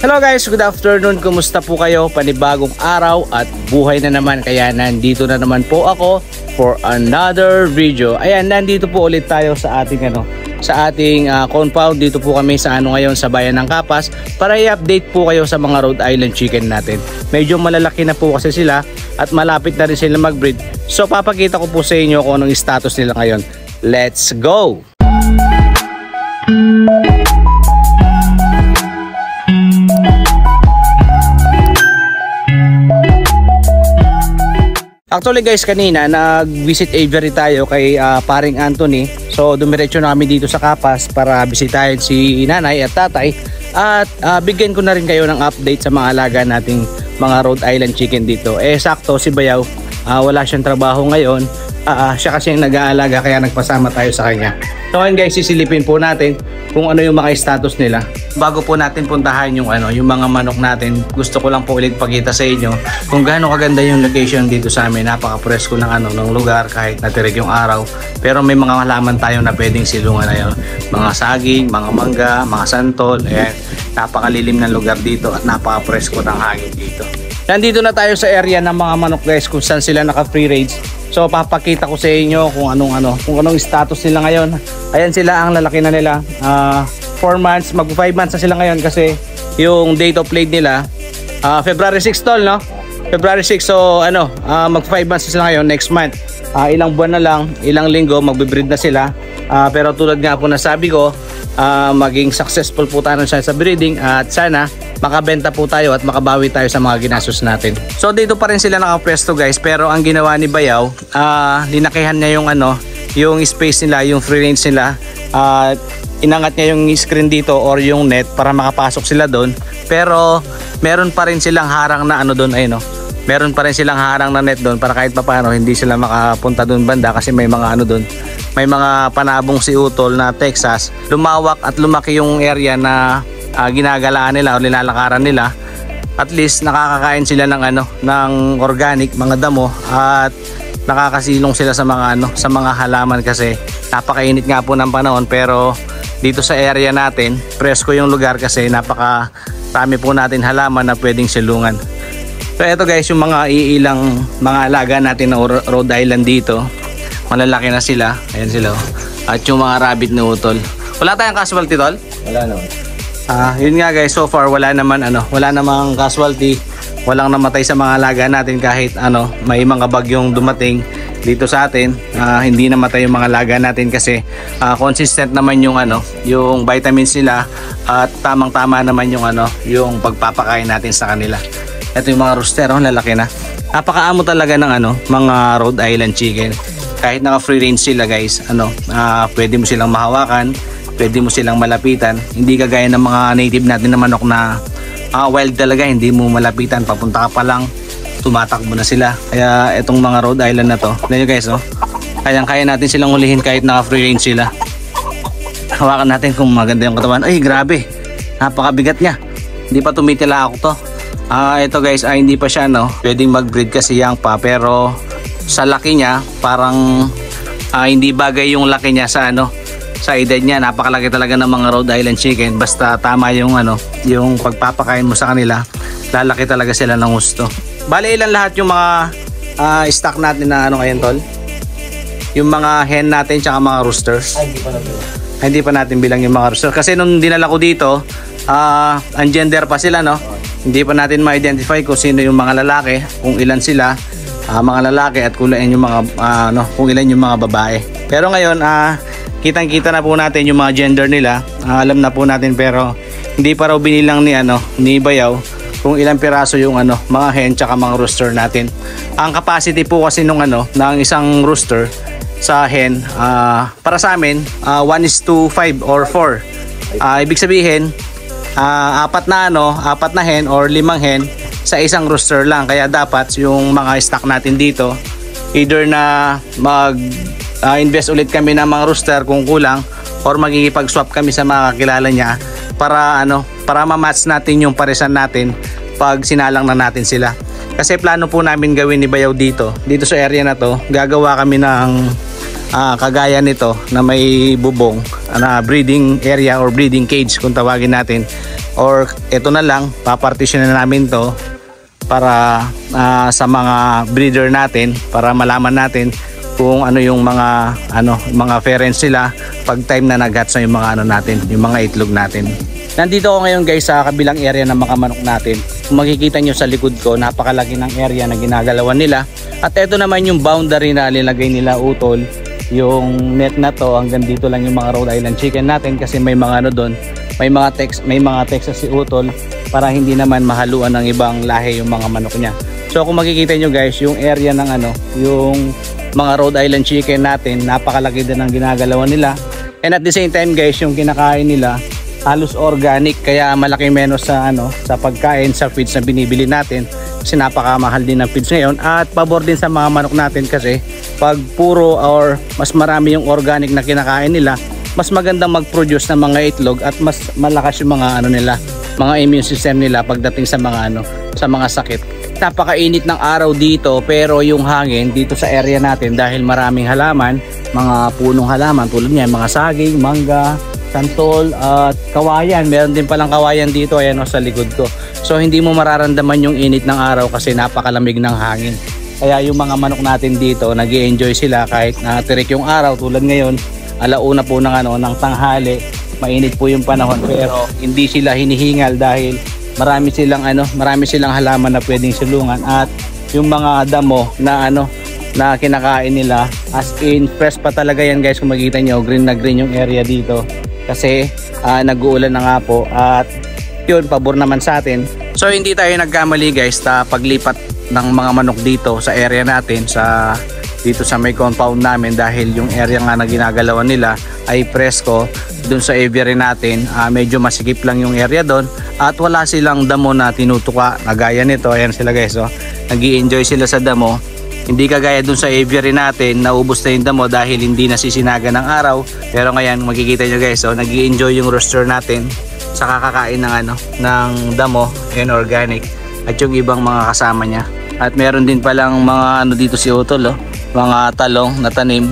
Hello guys, good afternoon. Kumusta po kayo? Panibagong araw at buhay na naman kaya nandito na naman po ako for another video. Ayan, nandito po ulit tayo sa ating ano, sa ating uh, compound. Dito po kami sa ano ngayon sa bayan ng Kapas para i-update po kayo sa mga Rhode Island chicken natin. Medyo malalaki na po kasi sila at malapit na rin sila mag-breed. So papakita ko po sa inyo kung anong status nila ngayon. Let's go! Actually guys kanina nag-visit aviary tayo kay uh, paring Anthony. So dumiretso na kami dito sa Kapas para bisitahin si nanay at tatay. At uh, bigyan ko na rin kayo ng update sa mga alaga nating mga Rhode Island chicken dito. Eh sakto si Bayaw uh, wala siyang trabaho ngayon uh, Siya kasi yung nag-aalaga kaya nagpasama tayo sa kanya. So ngayon guys sisilipin po natin kung ano yung mga status nila. Bago po natin puntahan yung ano yung mga manok natin gusto ko lang po ulit pagkita sa inyo kung gaano kaganda yung location dito sa amin. Napaka-presko ng ano ng lugar kahit natirig yung araw. Pero may mga halaman tayo na pwedeng silungan na yun. Mga saging, mga mangga, mga santol ayan. Napakalilim ng lugar dito at napaka-presko ng hangin dito. Nandito na tayo sa area ng mga manok guys kung saan sila naka free range. So papakita ko sa inyo kung anong ano, kung anong status nila ngayon. Ayan sila ang lalaki na nila. Uh, 4 months, mag 5 months na sila ngayon kasi yung date of plate nila uh, February 6 tol no? February 6 so ano, uh, mag 5 months na sila ngayon next month. Uh, ilang buwan na lang, ilang linggo magbe-breed na sila. Uh, pero tulad nga po na sabi ko, uh, maging successful po tayo sa breeding at sana makabenta po tayo at makabawi tayo sa mga ginastos natin. So dito pa rin sila nakapwesto guys pero ang ginawa ni Bayaw, uh, linakihan niya yung ano, yung space nila, yung free range nila. Uh, inangat niya yung screen dito or yung net para makapasok sila doon pero meron pa rin silang harang na ano doon ay no meron pa rin silang harang na net doon para kahit papaano hindi sila makapunta doon banda kasi may mga ano doon may mga panabong si Utol na Texas. Lumawak at lumaki yung area na uh, ginagalaan nila o nilalakaran nila. At least nakakakain sila ng ano ng organic mga damo at nakakasilong sila sa mga ano sa mga halaman kasi napakainit nga po ng panahon. Pero dito sa area natin presko yung lugar kasi napaka dami po natin halaman na pwedeng silungan so ito guys yung mga iilang mga alaga natin na Rhode Island dito. Malalaki na sila. Ayan sila oh. at yung mga rabbit na utol. Wala tayong casualty tol? wala naman. Ah yun nga guys so far wala naman ano wala namang casualty. Walang namatay sa mga alaga natin kahit ano may mga bagyong dumating dito sa atin. Uh, hindi namatay yung mga laga natin kasi uh, consistent naman yung ano yung vitamins nila at tamang tama naman yung ano yung pagpapakain natin sa kanila ito yung mga rooster oh, lalaki na. Napakaamo talaga ng ano mga Rhode Island chicken. Kahit naka free range sila guys ano uh, pwede mo silang mahawakan pwede mo silang malapitan. Hindi kagaya ng mga native natin na manok na uh, wild talaga hindi mo malapitan. Papunta ka pa lang tumatakbo na sila. Kaya itong mga Rhode Island na to nyo guys oh. Kayang kaya natin silang ulihin kahit naka free range sila. Hawakan natin kung maganda yung katawan. Ay grabe. Napakabigat niya. Hindi pa tumitila ako to ah uh, ito guys ay ah, hindi pa siya no pwedeng mag breed kasi young pa pero sa laki niya parang uh, hindi bagay yung laki niya sa ano sa edad niya napakalaki talaga ng mga Rhode Island chicken basta tama yung ano yung pagpapakain mo sa kanila lalaki talaga sila ng gusto Bale ilan lahat yung mga uh, stock natin na ano ngayon tol? Yung mga hen natin tsaka mga roosters. Ay, hindi pa natin. Ay, hindi pa natin bilang yung mga roosters. Kasi nung dinala ko dito, uh, ang gender pa sila no. Hindi pa natin ma-identify kung sino yung mga lalaki, kung ilan sila, uh, mga lalaki at kung ilan yung mga uh, ano, kung ilan yung mga babae. Pero ngayon, uh, kitang-kita na po natin yung mga gender nila. Uh, alam na po natin pero hindi pa raw binilang ni ano, ni Bayaw kung ilang piraso yung ano, mga hen tsaka mga rooster natin. Ang capacity po kasi nung ano, ng isang rooster sa hen, uh, para sa amin, uh, 1 is to 5 or 4. Uh, ibig sabihin, uh, apat na ano, apat na hen or limang hen sa isang rooster lang. Kaya dapat yung mga stock natin dito, either na mag uh, invest ulit kami ng mga rooster kung kulang or magigipag-swap kami sa mga kakilala niya para ano para ma-match natin yung parisan natin pag sinalang na natin sila. Kasi plano po namin gawin ni Bayaw dito. Dito sa area na to, gagawa kami ng uh, kagaya nito na may bubong na breeding area or breeding cage kung tawagin natin. Or ito na lang papartition na namin to para uh, sa mga breeder natin para malaman natin kung ano yung mga ano mga parents sila pag time na nag-hatch na yung mga ano natin yung mga itlog natin. Nandito ako ngayon guys sa kabilang area ng mga manok natin. Kung makikita nyo sa likod ko napakalaki ng area na ginagalawan nila. At ito naman yung boundary na nilagay nila utol yung net na to hanggang dito lang yung mga Rhode Island chicken natin kasi may mga ano doon may mga text may mga Texas si utol para hindi naman mahaluan ng ibang lahi yung mga manok niya. So kung makikita nyo guys yung area ng ano yung mga Rhode Island chicken natin napakalaki din ang ginagalawan nila. And at the same time guys yung kinakain nila halos organic kaya malaki menos sa ano sa pagkain sa feeds na binibili natin kasi napakamahal din ng feeds ngayon. At pabor din sa mga manok natin kasi pag puro or mas marami yung organic na kinakain nila mas magandang mag-produce ng mga itlog at mas malakas yung mga ano nila mga immune system nila pagdating sa mga ano sa mga sakit. Napakainit ng araw dito pero yung hangin dito sa area natin dahil maraming halaman mga punong halaman tulad niya mga saging, mangga, santol at kawayan. Meron din palang kawayan dito ayan o sa likod ko. So hindi mo mararamdaman yung init ng araw kasi napakalamig ng hangin. Kaya yung mga manok natin dito nag enjoy sila kahit natirik yung araw. Tulad ngayon alauna po ng, ano, ng tanghali mainit po yung panahon. Pero hindi sila hinihingal dahil marami silang ano, marami silang halaman na pwedeng sulungan. At yung mga damo na ano na kinakain nila as in fresh pa talaga yan guys. Kung makikita nyo green na green yung area dito kasi uh, nag-uulan na nga po at yun pabor naman sa atin. So hindi tayo nagkamali guys sa paglipat ng mga manok dito sa area natin sa dito sa may compound namin dahil yung area nga na ginagalawan nila ay presko dun sa aviary natin. Uh, medyo masikip lang yung area doon at wala silang damo na tinutuka na gaya nito. Ayan sila guys oh. nag enjoy sila sa damo hindi kagaya dun sa aviary natin naubos na yung damo dahil hindi nasisinaga ng araw. Pero ngayon makikita nyo guys oh, nag enjoy yung rooster natin sa kakakain ng ano ng damo and organic at yung ibang mga kasama niya. At meron din palang mga ano dito si Utol oh, mga talong na tanim.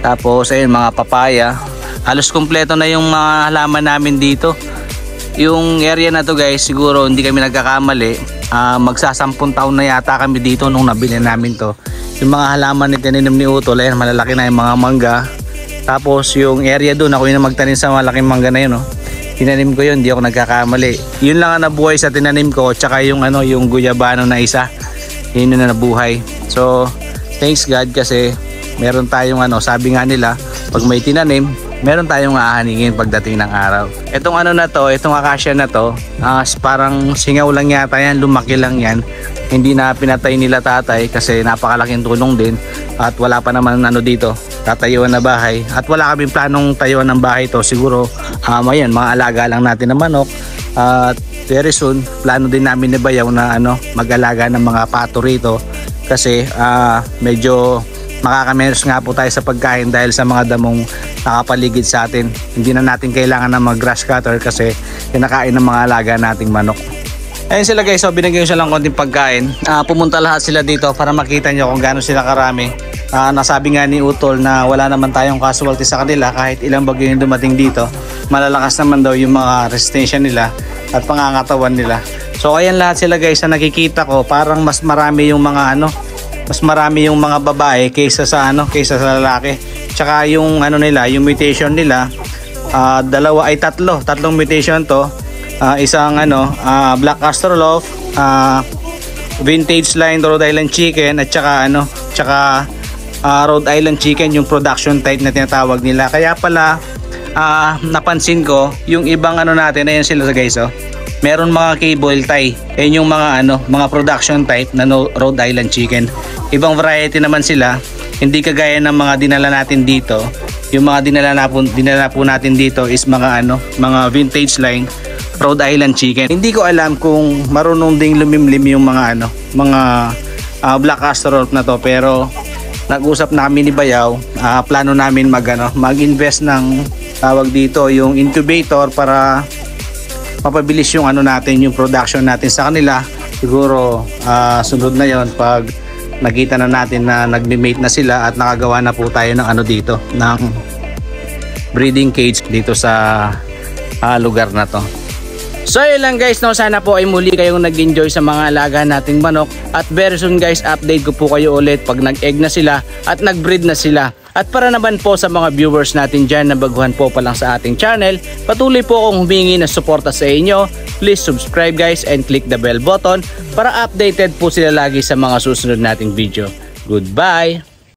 Tapos ayun mga papaya. Halos kumpleto na yung mga halaman namin dito. Yung area na to guys siguro hindi kami nagkakamali uh, magsasampung taon na yata kami dito nung nabili namin to. Yung mga halaman ni tininim ni Utol ayan malalaki na yung mga mangga. Tapos yung area doon ako yung magtanim sa malaking mangga na yun no? tinanim ko yun hindi ako nagkakamali. Yun lang ang nabuhay sa tinanim ko tsaka yung ano yung guyabano na isa. Yun na nabuhay. So thanks God kasi meron tayong ano sabi nga nila pag may tinanim meron tayong ahaningin pagdating ng araw. Itong ano na to, itong akasya na to, uh, parang singaw lang yata yan, lumaki lang yan. Hindi na pinatay nila tatay kasi napakalaking tulong din at wala pa naman ano dito, tatayuan na bahay. At wala kaming planong tayuan ng bahay to. Siguro, um, ayan, mga alaga lang natin ng manok. At uh, very soon, plano din namin ni Bayaw na ano, mag-alaga ng mga pato rito kasi uh, medyo makakamenos nga po tayo sa pagkain dahil sa mga damong nakapaligid sa atin. Hindi na natin kailangan ng mag grass cutter kasi kinakain ng mga alaga nating manok. Ayun sila guys, so binigyan ko silang konting pagkain. Uh, pumunta lahat sila dito para makita nyo kung gaano sila karami. Uh, nasabi nga ni Utol na wala naman tayong casualty sa kanila kahit ilang bagyo yung dumating dito. Malalakas naman daw yung mga resistensya nila at pangangatawan nila. So ayan lahat sila guys na nakikita ko parang mas marami yung mga ano mas marami yung mga babae kaysa sa ano kaysa sa lalaki. Tsaka yung ano nila yung mutation nila uh, dalawa ay tatlo. Tatlong mutation to. Uh, isang ano uh, black astrolof uh, vintage line Rhode Island chicken at tsaka ano tsaka uh, Rhode Island chicken yung production type na tinatawag nila. Kaya pala uh, napansin ko yung ibang ano natin ayan sila guys oh meron mga cable tie. Yan yung mga ano mga production type na Rhode Island chicken. Ibang variety naman sila. Hindi kagaya ng mga dinala natin dito. Yung mga dinala na po, dinala po natin dito is mga ano mga vintage line Rhode Island chicken. Hindi ko alam kung marunong ding lumimlim yung mga ano mga uh, black castor na to pero nag-usap namin ni Bayaw uh, plano namin mag ano mag-invest ng tawag dito yung incubator para mapabilis yung ano natin yung production natin sa kanila. Siguro uh, sunod na yon pag nakita na natin na nagme-mate na sila at nakagawa na po tayo ng ano dito ng breeding cage dito sa uh, lugar na to. So yun lang guys, no, sana po ay muli kayong nag-enjoy sa mga alaga nating manok. At very soon guys, update ko po kayo ulit pag nag-egg na sila at nag-breed na sila. At para naman po sa mga viewers natin dyan na baguhan po pa lang sa ating channel, patuloy po akong humingi ng suporta sa inyo. Please subscribe guys and click the bell button para updated po sila lagi sa mga susunod nating video. Goodbye!